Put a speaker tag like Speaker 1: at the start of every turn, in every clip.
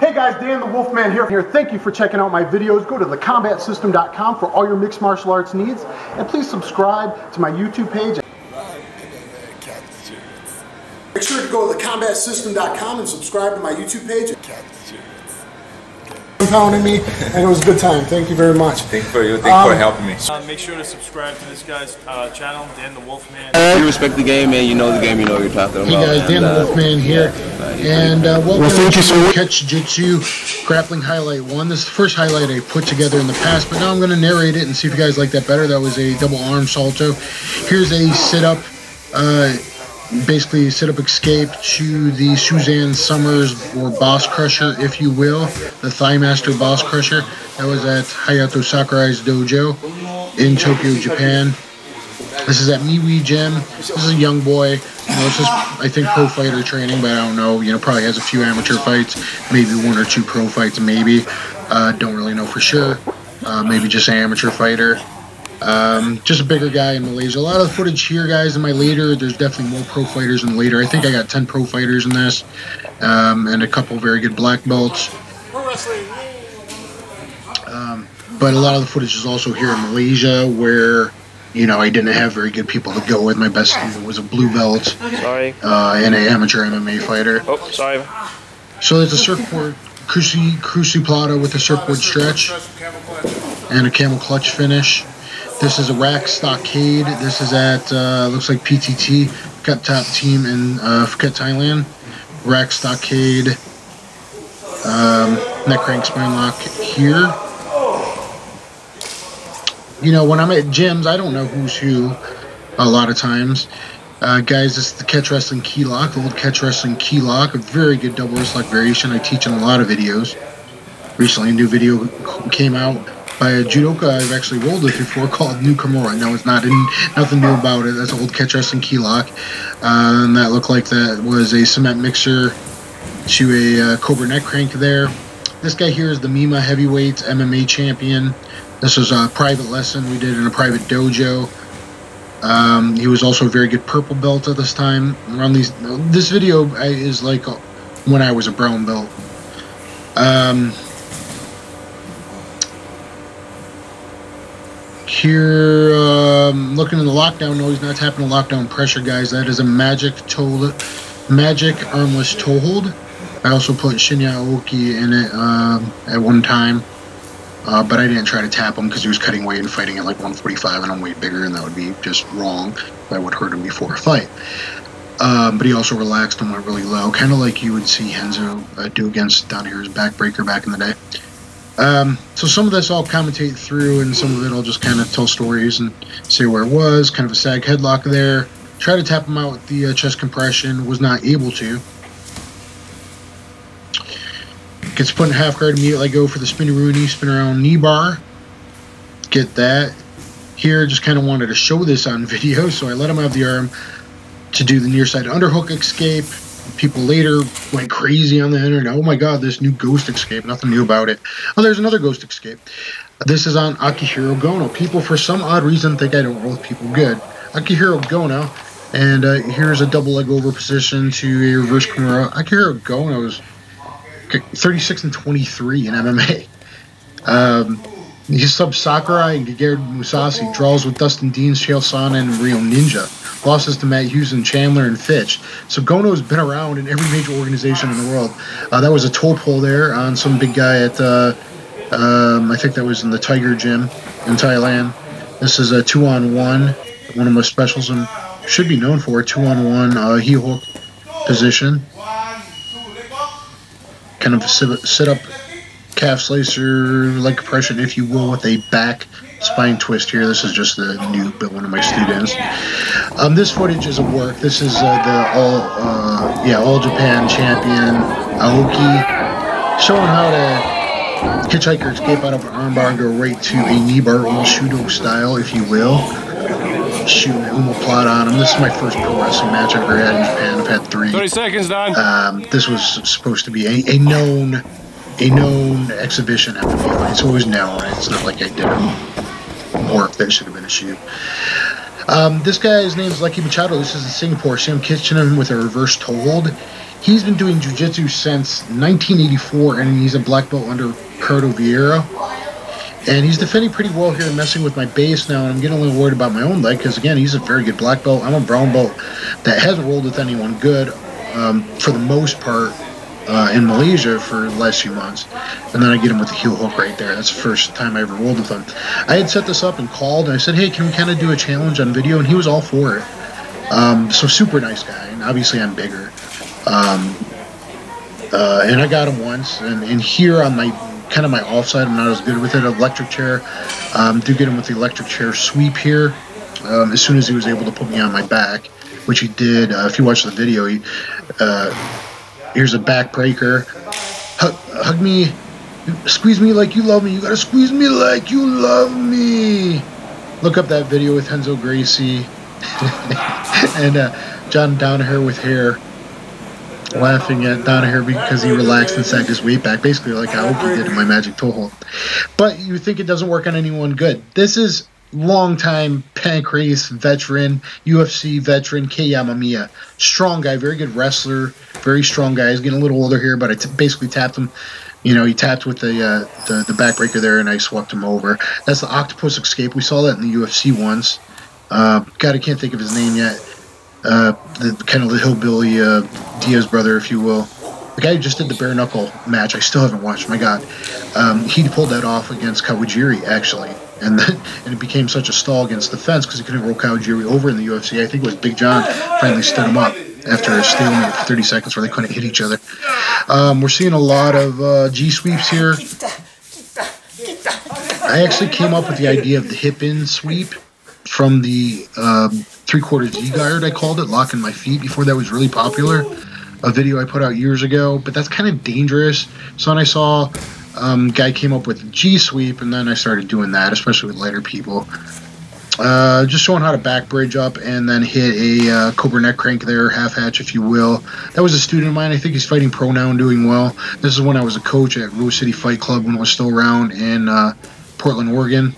Speaker 1: Hey guys, Dan the Wolfman here. here. Thank you for checking out my videos. Go to thecombatsystem.com for all your mixed martial arts needs. And please subscribe to my YouTube page. Make sure to go to thecombatsystem.com and subscribe to my YouTube page pounding me, and it was a good time. Thank you very much.
Speaker 2: Thank you for you. Thank um, for helping me.
Speaker 3: Uh, make sure to subscribe to this guy's uh, channel, Dan the Wolfman.
Speaker 4: You respect the game, man. You know the game. You know what you're talking about.
Speaker 1: Hey guys, Dan the uh, Wolfman here, and uh, welcome well, thank you so Catch Jitsu Grappling Highlight One. This is the first highlight I put together in the past, but now I'm going to narrate it and see if you guys like that better. That was a double arm salto. Here's a sit up. Uh, basically sit up escape to the Suzanne Somers or Boss Crusher, if you will, the Thigh Master Boss Crusher. That was at Hayato Sakurai's dojo in Tokyo, Japan. This is at Miwi Gym. This is a young boy. I think, pro fighter training, but I don't know. You know, probably has a few amateur fights, maybe one or two pro fights, maybe. Uh, don't really know for sure. Uh, maybe just an amateur fighter. Um, just a bigger guy in Malaysia. A lot of footage here, guys, in my later. There's definitely more pro fighters in later. I think I got 10 pro fighters in this, um, and a couple very good black belts. Um, but a lot of the footage is also here in Malaysia, where you know I didn't have very good people to go with. My best was a blue belt,
Speaker 3: sorry,
Speaker 1: uh, and an amateur MMA fighter.
Speaker 3: Oh, sorry.
Speaker 1: So there's a surfboard, Cruci Cruci Plata with a surfboard stretch, and a camel clutch finish. This is a rack stockade. This is at uh, looks like PTT Phuket Top Team in uh, Phuket, Thailand. Rack stockade. Um, neck crank spine lock here. You know, when I'm at gyms, I don't know who's who. A lot of times, uh, guys, this is the catch wrestling key lock, the old catch wrestling key lock, a very good double wrist lock variation. I teach in a lot of videos. Recently, a new video came out by a judoka I've actually rolled with before called New Kimura. No, it's not in, nothing new about it. That's old catch wrestling key lock. Uh, and that looked like that was a cement mixer to a uh, Cobra neck crank there. This guy here is the Mima Heavyweights MMA champion. This was a private lesson we did in a private dojo. Um, he was also a very good purple belt at this time. Around these, this video is like when I was a brown belt. Um, Here, um, looking in the lockdown, no, he's not tapping the lockdown pressure, guys. That is a magic toe, magic armless toe hold. I also put Shinya Aoki in it um, at one time, uh, but I didn't try to tap him because he was cutting weight and fighting at like 145, and I'm way bigger, and that would be just wrong. That would hurt him before a fight. Um, but he also relaxed and went really low, kind of like you would see Renzo uh, do against Danaher's backbreaker back in the day. Um, so some of this I'll commentate through, and some of it I'll just kind of tell stories and say where it was. Kind of a sag headlock there. Try to tap him out with the uh, chest compression. Was not able to. Gets put in half guard immediately. Go for the spinny Rooney, spin around knee bar. Get that. Here, just kind of wanted to show this on video, so I let him have the arm to do the near side underhook escape people later went crazy on the internet. Oh my god, this new Ghost Escape, nothing new about it. Oh, there's another Ghost Escape. This is on Akihiro Gono. People, for some odd reason, think I don't roll people good. Akihiro Gono, and uh, here's a double leg over position to a reverse Kimura. Akihiro Gono is 36 and 23 in MMA. Um, he's sub Sakurai and Gegard Mousasi, draws with Dustin Dean, Chael Sonnen, and Rio Ninja losses to Matt Hughes and Chandler and Fitch. So Gono's been around in every major organization in the world. Uh, that was a toe pull there on some big guy at, uh, um, I think that was in the Tiger Gym in Thailand. This is a two on one, one of my specials and should be known for two on one uh, heel hook position. Kind of sit up calf slicer leg compression, if you will, with a back spine twist here. This is just the new but one of my students. Um, this footage is a work. This is uh, the all uh, yeah all Japan champion Aoki showing how to hitchhiker escape out of an armbar and go right to a knee bar old shudo style, if you will. Shooting omoplata on him. This is my first pro wrestling match I've ever had in Japan. I've had three.
Speaker 3: 30 seconds, Don.
Speaker 1: Um, this was supposed to be a, a known a known exhibition MMA fight, so it was known. It's not like I did a work that should have been a shoot. Um, this guy's name is Lucky Machado. This is in Singapore. Sam Kitchenham with a reverse hold. He's been doing jiu-jitsu since 1984, and he's a black belt under Ricardo Vieira. And he's defending pretty well here, messing with my base now, and I'm getting a little worried about my own leg because again, he's a very good black belt. I'm a brown belt that hasn't rolled with anyone good um, for the most part uh, in Malaysia for the last few months, and then I get him with the heel hook right there. That's the first time I ever rolled with him. I had set this up and called, and I said, "Hey, can we kind of do a challenge on video?" And he was all for it. Um, so super nice guy, and obviously I'm bigger. Um, uh, and I got him once, and, and here on my kind of my offside, I'm not as good with it. Electric chair, um, do get him with the electric chair sweep here. Um, as soon as he was able to put me on my back, which he did. Uh, if you watch the video, he uh, here's a backbreaker. Hug, hug me, squeeze me like you love me. You gotta squeeze me like you love me. Look up that video with Renzo Gracie and uh, John Danaher with hair laughing at Danaher because he relaxed and sagged his weight back, basically like I hope Aoki did in my Magic Toe Hold. But you think it doesn't work on anyone good. This is longtime Pancrase veteran, UFC veteran, Kei Yamamiya. Strong guy, very good wrestler, very strong guy. He's getting a little older here, but I t- basically tapped him. You know, he tapped with the, uh, the the backbreaker there, and I swept him over. That's the octopus escape. We saw that in the UFC once. Uh, God, I can't think of his name yet. Uh, the kind of the hillbilly uh, Diaz brother, if you will. The guy who just did the bare knuckle match, I still haven't watched. My God, um, he pulled that off against Kawajiri actually, and then, and it became such a stall against the fence because he couldn't roll Kawajiri over in the UFC. I think it was Big John finally stood him up after a stalemate for 30 seconds where they couldn't hit each other. Um, we're seeing a lot of uh, G sweeps here. I actually came up with the idea of the hip in sweep from the um, three quarter Z guard, I called it, locking my feet before that was really popular. A video I put out years ago, but that's kind of dangerous. So I saw um, guy came up with G sweep, and then I started doing that, especially with lighter people. Uh, just showing how to back bridge up and then hit a uh, cobra neck crank there, half hatch, if you will. That was a student of mine. I think he's fighting pro now and doing well. This is when I was a coach at Rose City Fight Club when it was still around in uh, Portland, Oregon.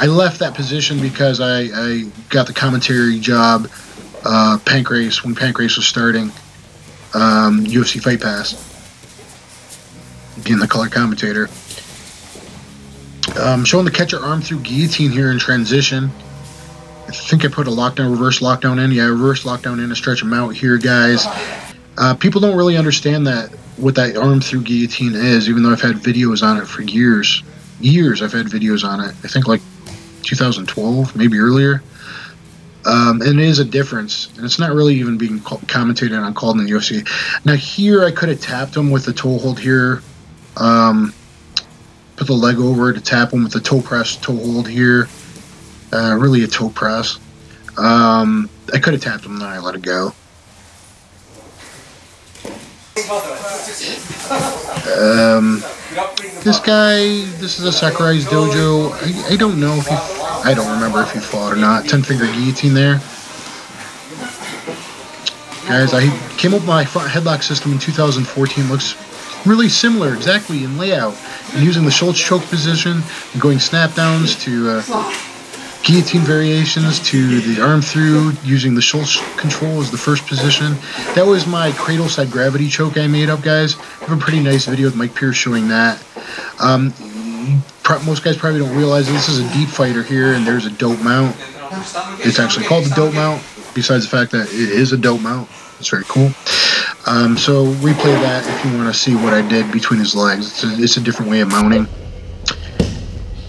Speaker 1: I left that position because I, I got the commentary job, uh, Pancrase, when Pancrase was starting, um, UFC Fight Pass, being the color commentator. Um, showing the catcher arm through guillotine here in transition. I think I put a lockdown, reverse lockdown in. Yeah, reverse lockdown in to stretch them out here, guys. Uh, people don't really understand that what that arm through guillotine is, even though I've had videos on it for years. Years I've had videos on it. I think like 2012, maybe earlier. Um, and it is a difference, and it's not really even being commentated on called in the UFC. Now here I could have tapped him with the toe hold here. Um, put the leg over to tap him with the toe press, toe hold here. Uh, really a toe press. Um, I could have tapped him, then I let it go. Um, this guy, this is a Sakurai's dojo. I, I don't know if he, I don't remember if he fought or not. Ten finger guillotine there. Guys, I came up with my front headlock system in 2014. Looks really similar, exactly in layout. And using the Schultz choke position, and going snap downs to uh, guillotine variations to the arm through, using the Schultz control as the first position. That was my cradle side gravity choke I made up, guys. I have a pretty nice video with Mike Pierce showing that. Um, most guys probably don't realize this is a deep fighter here, and there's a dope mount. It's actually called the dope mount, besides the fact that it is a dope mount. It's very cool. Um, so replay that if you want to see what I did between his legs. It's a, it's a different way of mounting.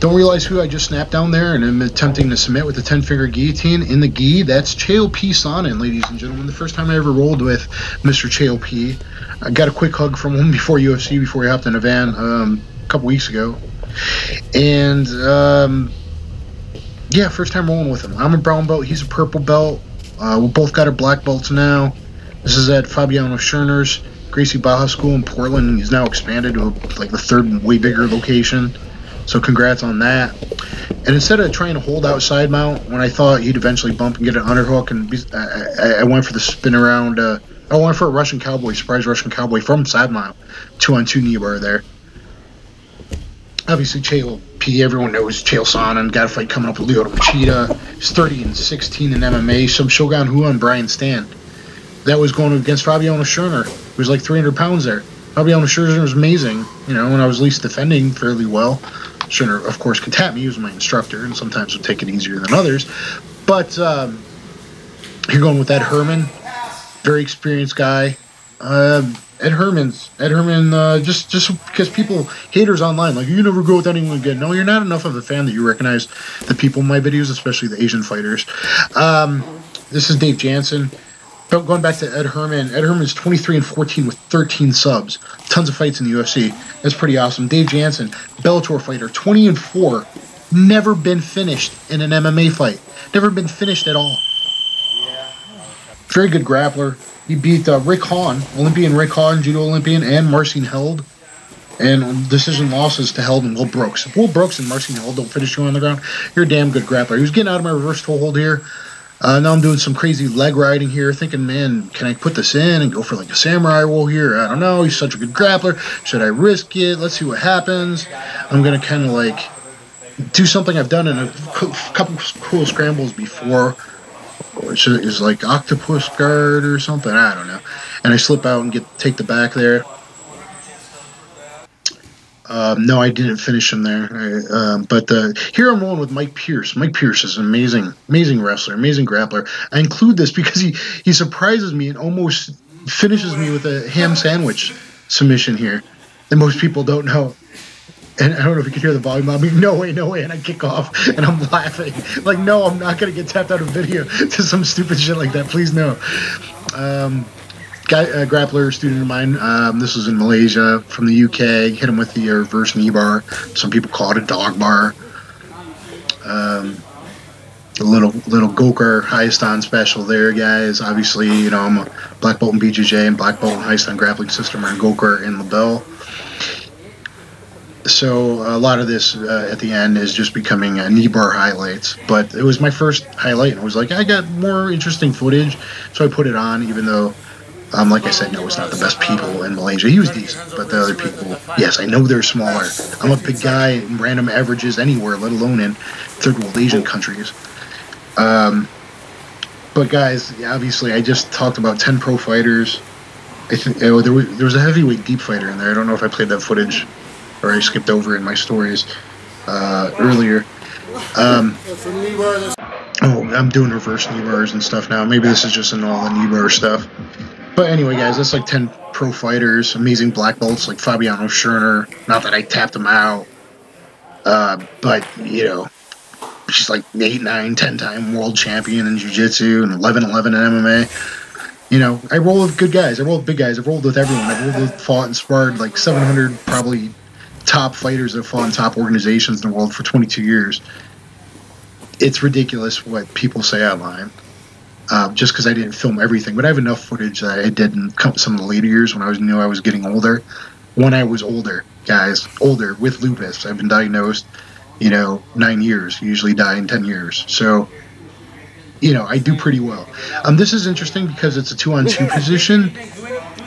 Speaker 1: Don't realize who I just snapped down there, and I'm attempting to submit with the 10 finger guillotine in the gi. That's Chael P. Sonnen, ladies and gentlemen. The first time I ever rolled with Mr. Chael P. I got a quick hug from him before UFC, before he hopped in a van um, a couple weeks ago. And um, yeah, first time rolling with him. I'm a brown belt, he's a purple belt. Uh, we both got our black belts now. This is at Fabiano Scherner's Gracie Barra School in Portland. He's now expanded to like the third, way bigger location. So congrats on that. And instead of trying to hold outside mount, when I thought he'd eventually bump and get an underhook, and be, I, I, went for the spin around. Uh, I went for a Russian cowboy, surprise Russian cowboy from side mount, two on two knee bar there. Obviously, Chael MVP. Everyone knows Chael Sonnen got a fight coming up with Leo Machida. He's 30 and 16 in MMA. Some Shogun and Brian Stann. That was going against Fabiano Scherner, who was like 300 pounds there. Fabiano Scherner was amazing, you know, when I was at least defending fairly well. Scherner, of course, could tap me. He was my instructor, and sometimes would take it easier than others. But um, you're going with Ed Herman, very experienced guy. Uh, Ed Herman's Ed Herman uh, just just because people haters online like you never go with anyone good. No, you're not enough of a fan that you recognize the people in my videos, especially the Asian fighters. Um, this is Dave Jansen. But going back to Ed Herman, Ed Herman's 23 and 14 with 13 subs, tons of fights in the UFC. That's pretty awesome. Dave Jansen, Bellator fighter, 20 and 4, never been finished in an MMA fight, never been finished at all. Very good grappler. He beat uh, Rick Hahn, Olympian Rick Hahn, judo Olympian, and Marcin Held. And decision losses to Held and Will Brooks. If Will Brooks and Marcin Held don't finish you on the ground, you're a damn good grappler. He was getting out of my reverse toe hold here. Uh, now I'm doing some crazy leg riding here, thinking, man, can I put this in and go for like a samurai roll here? I don't know. He's such a good grappler. Should I risk it? Let's see what happens. I'm gonna kind of like do something I've done in a couple cool scrambles before which is like octopus guard or something. I don't know. And I slip out and get take the back there. Um, no, I didn't finish him there. I, um, but uh, here I'm rolling with Mike Pierce. Mike Pierce is an amazing, amazing wrestler, amazing grappler. I include this because he he surprises me and almost finishes me with a ham sandwich submission here that most people don't know and I don't know if you can hear the volume. I'm like, no way, no way, and I kick off, and I'm laughing. Like, no, I'm not gonna get tapped out of video to some stupid shit like that. Please no. Um, guy, a grappler student of mine. Um, this was in Malaysia from the UK. Hit him with the reverse knee bar. Some people call it a dog bar. Um, a little little Gokor Hayastan special there, guys. Obviously, you know I'm a black belt in BJJ and black belt in Hayastan grappling system and Gokor in LeBell so a lot of this uh, at the end is just becoming a knee bar highlights. But it was my first highlight, and I was like, I got more interesting footage, so I put it on, even though. Um, like I said, no, it's not the best people in Malaysia. He was decent, but the other people, yes, I know they're smaller. I'm a big guy in random averages anywhere, let alone in third world Asian countries. Um, but guys, obviously, I just talked about 10 pro fighters. I think oh, there, was, there was a heavyweight deep fighter in there. I don't know if I played that footage or I skipped over in my stories uh, earlier. Um, oh, I'm doing reverse knee bars and stuff now. Maybe this is just an all knee bar stuff. But anyway, guys, that's like 10 pro fighters, amazing black belts like Fabiano Scherner. Not that I tapped him out, uh, but, you know, she's like 8, 9, 10 time world champion in jiu jitsu and 11 11 in MMA you know, I roll with good guys. I roll with big guys. I've rolled with everyone. I've rolled with, fought and sparred like 700 probably top fighters that have fought in top organizations in the world for 22 years. It's ridiculous what people say online. Um, just because I didn't film everything, but I have enough footage that I did in some of the later years when I was knew I was getting older. When I was older, guys, older with lupus, I've been diagnosed. You know, nine years. Usually die in ten years. So, you know, I do pretty well. Um, this is interesting because it's a two-on-two position.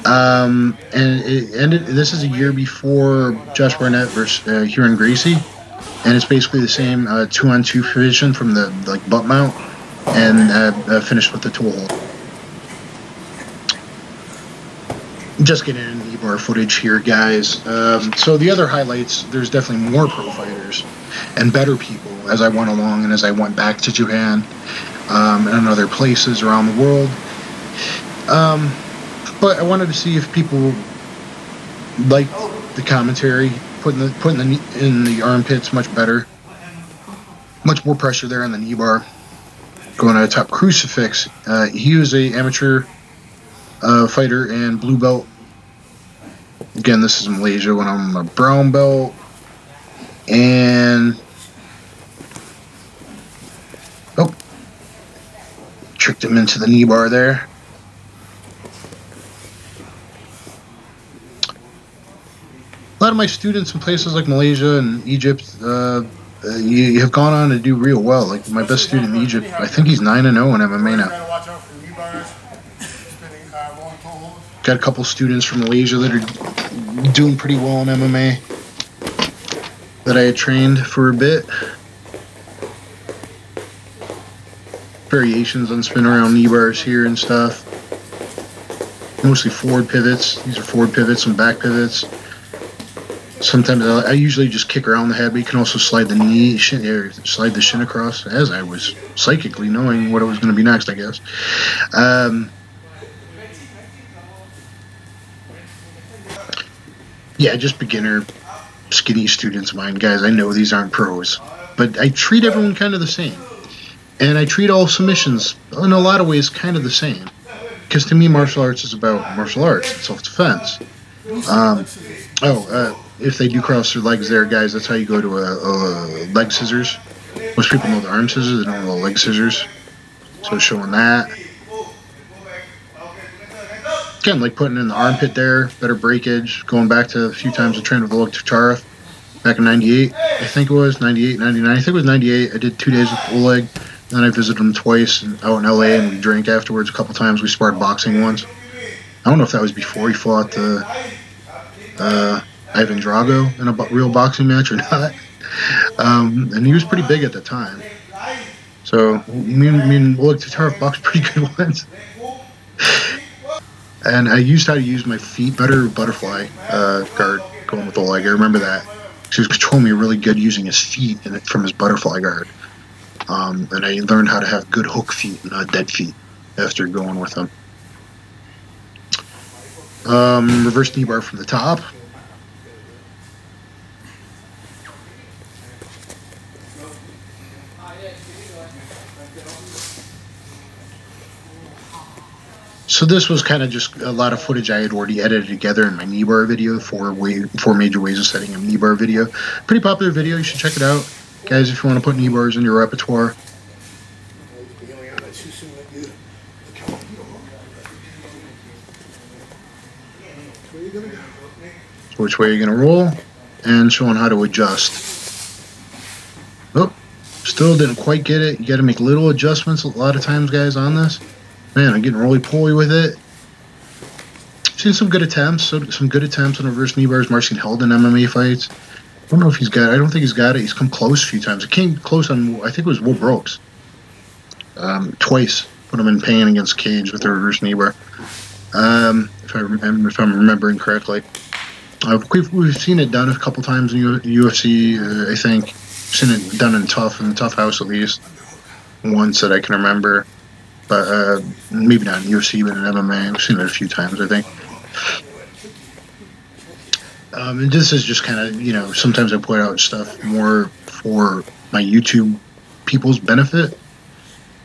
Speaker 1: Um, and it ended. This is a year before Josh Barnett versus uh, Kieran Gracie, and it's basically the same uh, two-on-two position from the like butt mount, and uh, uh finished with the tool. Just getting into the bar footage here, guys. Um, so the other highlights, there's definitely more pro fighters and better people as I went along and as I went back to Japan um, and other places around the world. Um, but I wanted to see if people like the commentary, putting the putting the in the armpits much better, much more pressure there on the knee bar. Going to top crucifix. Uh, he was a amateur uh, fighter and blue belt. Again, this is Malaysia when I'm a brown belt, and oh, tricked him into the knee bar there. a lot of my students in places like Malaysia and Egypt uh, you, you, have gone on to do real well. Like my best student in Egypt, I think he's nine and zero oh in MMA now. Got a couple students from Malaysia that are doing pretty well in MMA. that I had trained for a bit. Variations on spin around knee bars here and stuff. Mostly forward pivots. These are forward pivots and back pivots. Sometimes I, I usually just kick around the head, but you can also slide the knee, shin, or slide the shin across, as I was psychically knowing what it was going to be next, I guess. Um, yeah, just beginner, skinny students of mine, guys. I know these aren't pros, but I treat everyone kind of the same, and I treat all submissions in a lot of ways kind of the same, because to me, martial arts is about martial arts and self-defense. Um, oh, uh, if they do cross their legs there, guys, that's how you go to a, a leg scissors. Most people know the arm scissors, they don't know the leg scissors. So showing that. Again, like putting in the armpit there, better breakage. Going back to a few times I trained with Oleg Taktarov back in 98, I think it was, 98, 99. I think it was 98. I did two days with Oleg. Then I visited him twice out in LA and we drank afterwards a couple times. We sparred boxing once. I don't know if that was before he fought the uh, Ivan Drago in a real boxing match or not. Um, and he was pretty big at the time. So me, and- me and Oleg Taktarov boxed pretty good ones. and I used how to use my feet better butterfly uh, guard going with Oleg. I remember that. He was controlling me really good using his feet and from his butterfly guard. Um, and I learned how to have good hook feet, not dead feet, after going with him. Um, reverse knee bar from the top. So this was kind of just a lot of footage I had already edited together in my knee bar video, four way, four major ways of setting a knee bar video. Pretty popular video. You should check it out, guys. If you want to put knee bars in your repertoire. Which way you're gonna roll, and showing how to adjust. Still didn't quite get it. You got to make little adjustments a lot of times, guys, on this. Man, I'm getting really pulley with it. Seen some good attempts, some good attempts on reverse knee bars. Marcin Held in MMA fights. I don't know if he's got. it. I don't think he's got it. He's come close a few times. It came close on. I think it was Will Brooks. Um, twice put him in pain against Cage with the reverse knee bar. Um, if I remember, if I'm remembering correctly, uh, we've, we've seen it done a couple times in U- UFC. Uh, I think seen it done in tough in the tough house at least once that I can remember but uh, maybe not in UFC, but in MMA. I've seen it a few times, I think. Um, and this is just kind of, you know, sometimes I put out stuff more for my YouTube people's benefit,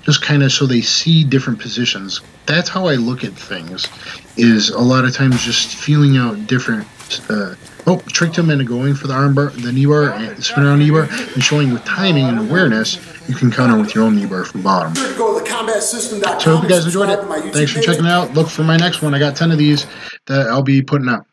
Speaker 1: just kind of so they see different positions. That's how I look at things. Is a lot of times just feeling out different. Uh, oh, tricked him into going for the armbar, the knee bar, and the spin around knee bar, and showing with timing and awareness, you can counter with your own knee bar from bottom. So I hope you guys enjoyed it. Thanks for checking it out. Look for my next one. I got 10 of these that I'll be putting out.